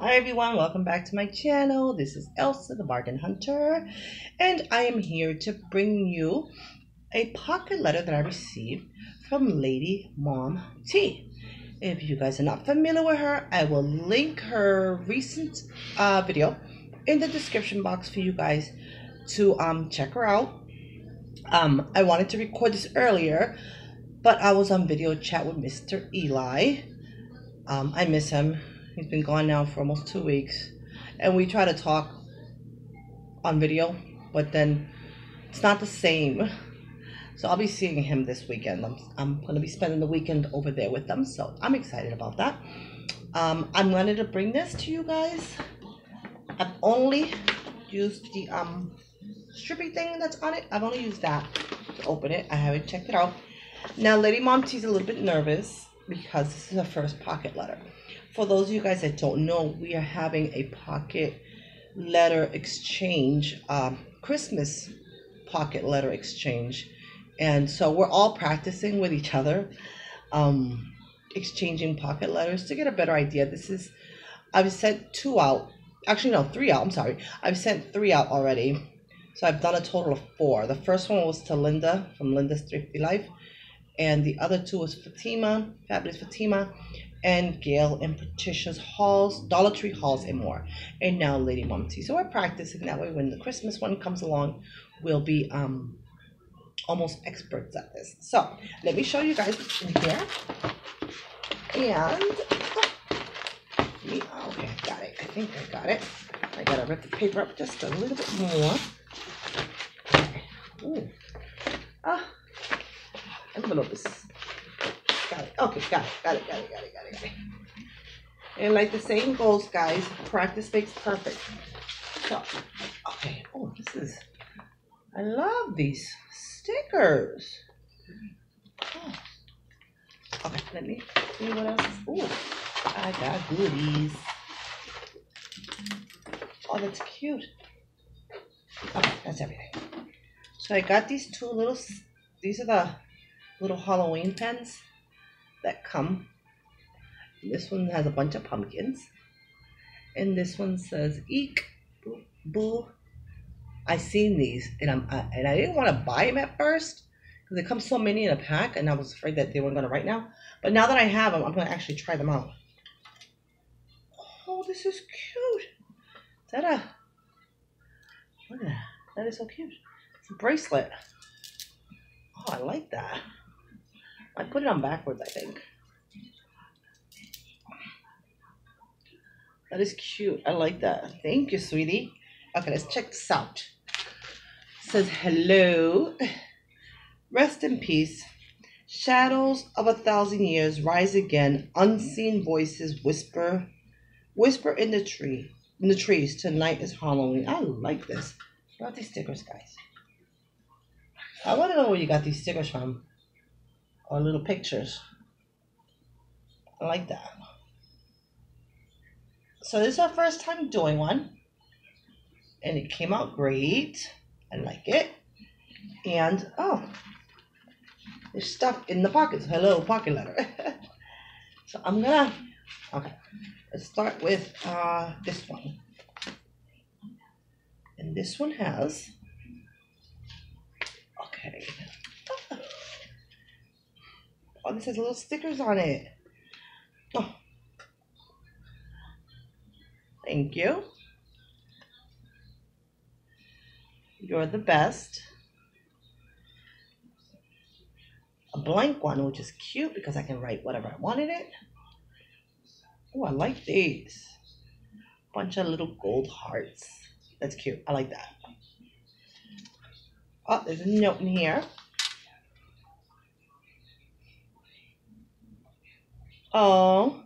Hi everyone, welcome back to my channel. This is Elsa the Bargain Hunter, and I am here to bring you a pocket letter that I received from Lady Mom T. If you guys are not familiar with her, I will link her recent uh, video in the description box for you guys to um, check her out. Um, I wanted to record this earlier, but I was on video chat with Mr. Eli. Um, I miss him. He's been gone now for almost two weeks. And we try to talk on video, but then it's not the same. So I'll be seeing him this weekend. I'm, I'm going to be spending the weekend over there with them. So I'm excited about that. Um, I'm going to bring this to you guys. I've only used the um, strippy thing that's on it. I've only used that to open it. I haven't checked it out. Now, Lady Mom T's a little bit nervous because this is her first pocket letter. For those of you guys that don't know, we are having a pocket letter exchange, um, Christmas pocket letter exchange. And so we're all practicing with each other, um, exchanging pocket letters to get a better idea. This is, I've sent two out. Actually, no, three out. I'm sorry. I've sent three out already. So I've done a total of four. The first one was to Linda from Linda's Thrifty Life. And the other two was Fatima, Fabulous Fatima, and Gail and Patricia's halls, Dollar Tree halls, and more. And now Lady T. So we're practicing that way. When the Christmas one comes along, we'll be um almost experts at this. So let me show you guys what's in here. And me, okay, I got it. I think I got it. I gotta rip the paper up just a little bit more. Ooh. Ah, envelope is got it. Okay, got it, got it, got it, got it, got it, got it. And like the same goes, guys, practice makes perfect. So, okay. Oh, this is. I love these stickers. Oh. Okay, let me see what else. Ooh, I got goodies. Oh, that's cute. Okay, that's everything. So I got these two little. These are the little Halloween pens that come. This one has a bunch of pumpkins. And this one says eek boo boo. I seen these and I'm I, and I didn't want to buy them at first because there comes so many in a pack and I was afraid that they weren't gonna right now. But now that I have them, I'm gonna actually try them out. Oh, this is cute. Is that a look at that? That is so cute. It's a bracelet. Oh, I like that. I put it on backwards, I think. That is cute. I like that. Thank you, sweetie. Okay, let's check this out. It says hello. Rest in peace. Shadows of a thousand years rise again. Unseen voices whisper, whisper in the tree, in the trees. Tonight is Halloween. I like this. Got these stickers, guys. I want to know where you got these stickers from or little pictures. I like that. So this is our first time doing one. And it came out great. I like it. And, oh, there's stuff in the pockets. Hello, pocket letter. so I'm gonna, okay, let's start with uh, this one. And this one has, okay, Oh, this has little stickers on it. Oh. Thank you. You're the best. A blank one, which is cute because I can write whatever I want in it. Oh, I like these. Bunch of little gold hearts. That's cute. I like that. Oh, there's a note in here. Oh,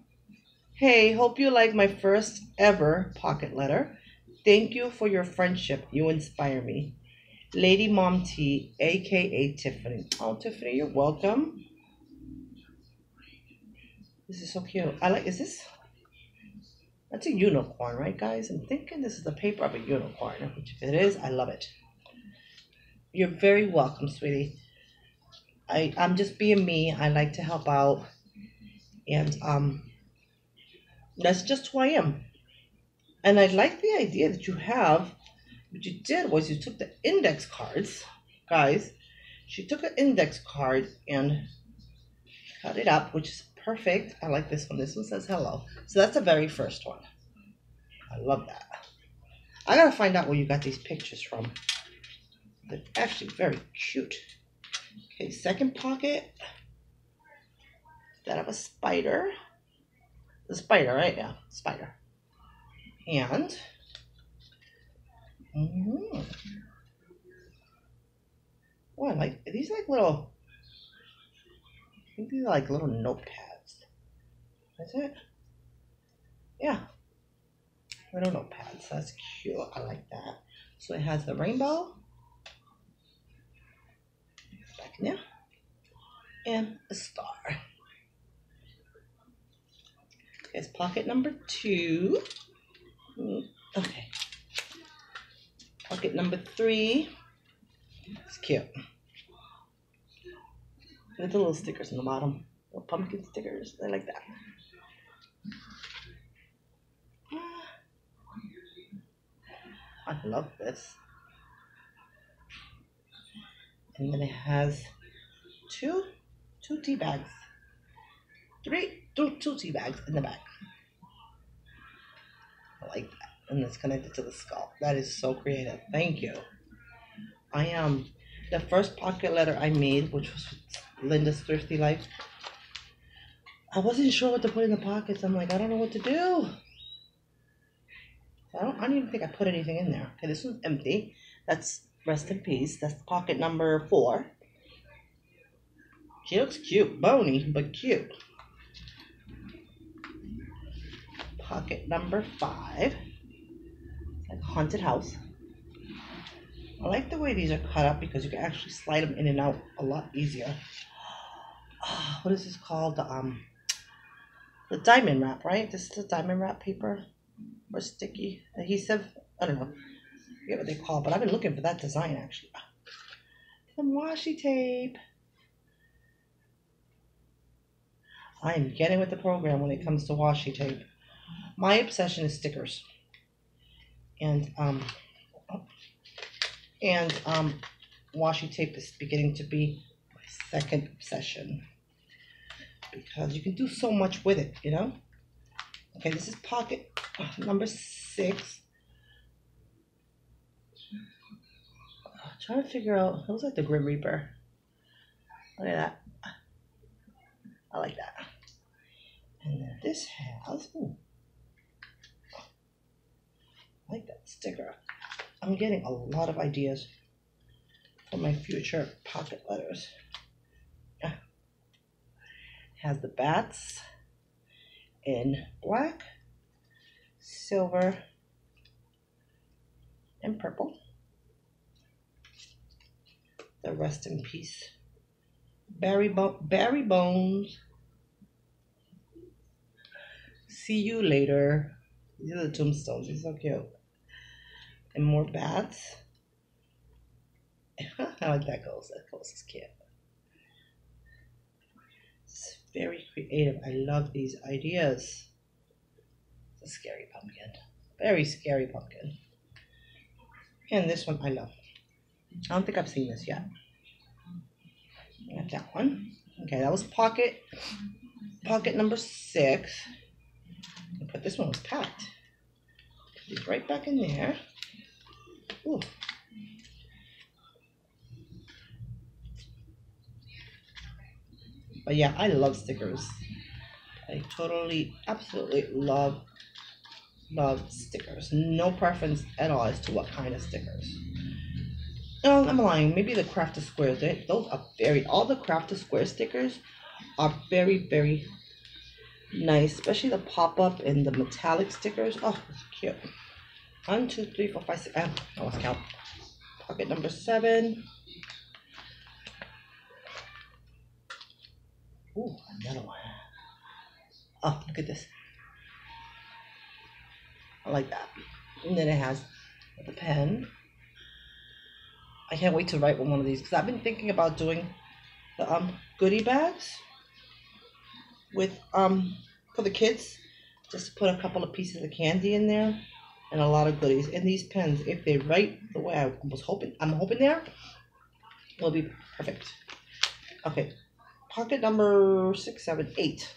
hey, hope you like my first ever pocket letter. Thank you for your friendship. You inspire me. Lady Mom T, aka Tiffany. Oh, Tiffany, you're welcome. This is so cute. I like, is this? That's a unicorn, right, guys? I'm thinking this is the paper of a unicorn. If it is, I love it. You're very welcome, sweetie. I, I'm just being me. I like to help out and um, that's just who I am. And I like the idea that you have, what you did was you took the index cards, guys. She took an index card and cut it up, which is perfect. I like this one. This one says hello. So that's the very first one. I love that. I gotta find out where you got these pictures from. They're actually very cute. Okay, second pocket. That of a spider. The spider, right? Yeah, spider. And mm-hmm. oh, I like these like little. I think these are like little notepads. Is it? Yeah. Little notepads. That's cute. I like that. So it has the rainbow. Back in there. And a star. It's pocket number two. Okay. Pocket number three. It's cute. With the little stickers on the bottom. Little pumpkin stickers. I like that. I love this. And then it has two two tea bags. Three two two tea bags in the back. I like that. And it's connected to the skull. That is so creative. Thank you. I am um, the first pocket letter I made, which was Linda's Thrifty Life. I wasn't sure what to put in the pockets. I'm like, I don't know what to do. I don't, I don't even think I put anything in there. Okay, this one's empty. That's rest in peace. That's pocket number four. She looks cute, bony, but cute. Pocket number five. Like haunted house. I like the way these are cut up because you can actually slide them in and out a lot easier. What is this called? The um, the diamond wrap, right? This is the diamond wrap paper or sticky adhesive. I don't know. I forget what they call, but I've been looking for that design actually. Some washi tape. I am getting with the program when it comes to washi tape. My obsession is stickers. And um and um washi tape is beginning to be my second obsession. Because you can do so much with it, you know? Okay, this is pocket number six. I'm trying to figure out, looks like the Grim Reaper. Look at that. I like that. And then this has, ooh, like that sticker. I'm getting a lot of ideas for my future pocket letters. Ah. Has the bats in black, silver, and purple. The rest in peace. Barry, Bo- Barry Bones. See you later. These are the tombstones. These are so cute. And more bats. I like that ghost. That ghost is cute It's very creative. I love these ideas. It's a scary pumpkin. Very scary pumpkin. And this one I love. I don't think I've seen this yet. Got that one. Okay, that was pocket pocket number six. But this one was packed. Put it right back in there. But yeah, I love stickers. I totally, absolutely love, love stickers. No preference at all as to what kind of stickers. No, I'm lying. Maybe the craft squares. They, those are very, all the craft square stickers are very, very nice. Especially the pop-up and the metallic stickers. Oh, it's cute. One, two, three, four, five, six. Oh, I lost count. Pocket number seven. Ooh, another one. Oh, look at this. I like that. And then it has the pen. I can't wait to write one of these because I've been thinking about doing the um goodie bags with um for the kids. Just put a couple of pieces of candy in there. And a lot of goodies. And these pens, if they write the way I was hoping, I'm hoping they are, will be perfect. Okay, pocket number six, seven, eight.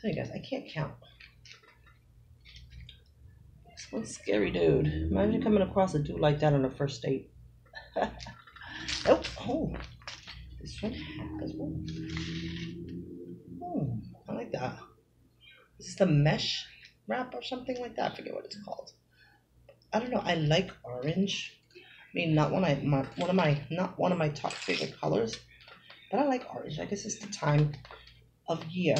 Tell you guys, I can't count. This one's scary, dude. Imagine coming across a dude like that on a first date. oh, oh, this one has one. Oh, I like that. this is the mesh wrap or something like that? I forget what it's called. I don't know. I like orange. I mean, not one of my one of my not one of my top favorite colors, but I like orange. I guess it's the time of year.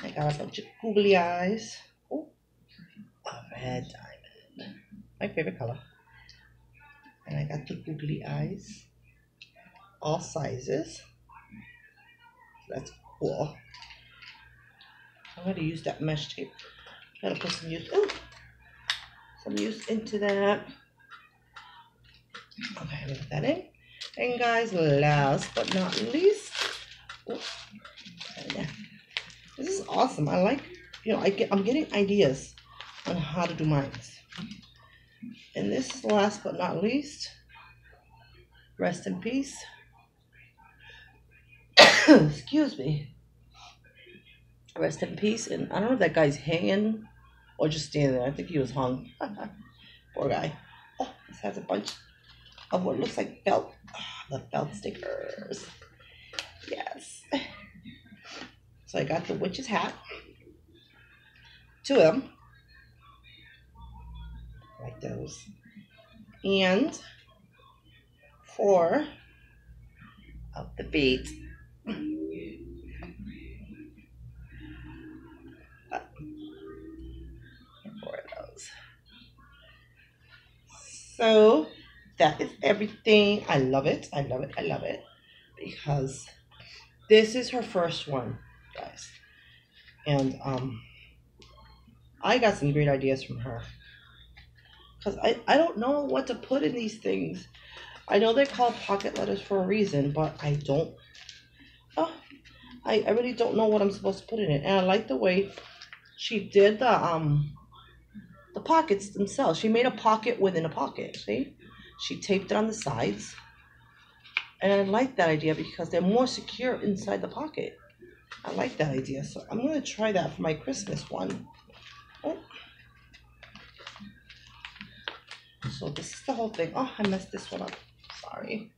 I got a bunch of googly eyes. Oh, a red diamond. My favorite color. And I got the googly eyes. All sizes. That's cool. I'm going to use that mesh tape. I'm going to put some use. Ooh, some use into that. Okay, put that in. And guys, last but not least, this is awesome. I like, you know, I get, I'm getting ideas on how to do mine. And this is last but not least. Rest in peace. Excuse me. Rest in peace. And I don't know if that guy's hanging or just standing there. I think he was hung. Poor guy. Oh, this has a bunch of what looks like felt. Oh, ah, the felt stickers. Yes. So I got the witch's hat. Two of them. Like those. And four of the feet. So that is everything. I love it. I love it. I love it. Because this is her first one, guys. And um I got some great ideas from her. Because I, I don't know what to put in these things. I know they're called pocket letters for a reason, but I don't. Oh, I, I really don't know what I'm supposed to put in it. And I like the way she did the um the pockets themselves. She made a pocket within a pocket. See, she taped it on the sides, and I like that idea because they're more secure inside the pocket. I like that idea, so I'm gonna try that for my Christmas one. Oh. So this is the whole thing. Oh, I messed this one up. Sorry.